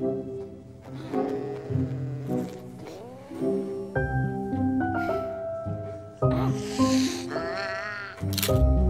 Thank you.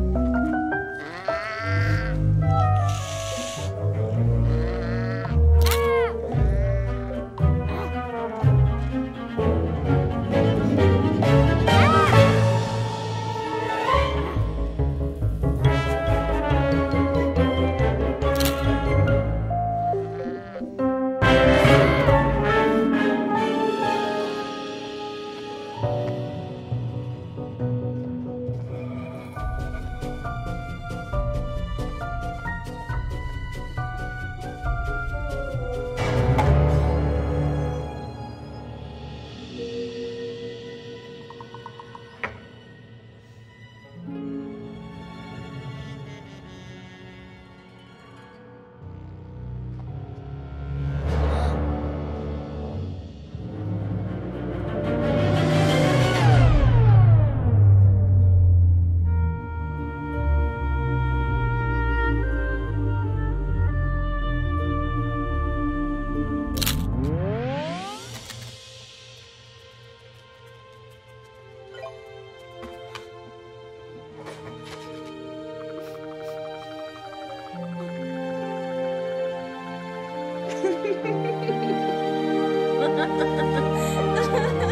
Ha ha ha ha!